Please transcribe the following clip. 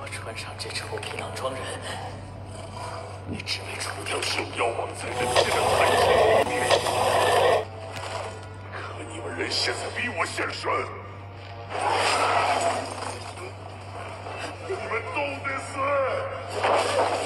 我穿上这臭皮囊装人，你只为除掉圣妖王在人间的繁衍名。可你们人现在逼我现身，你们都得死。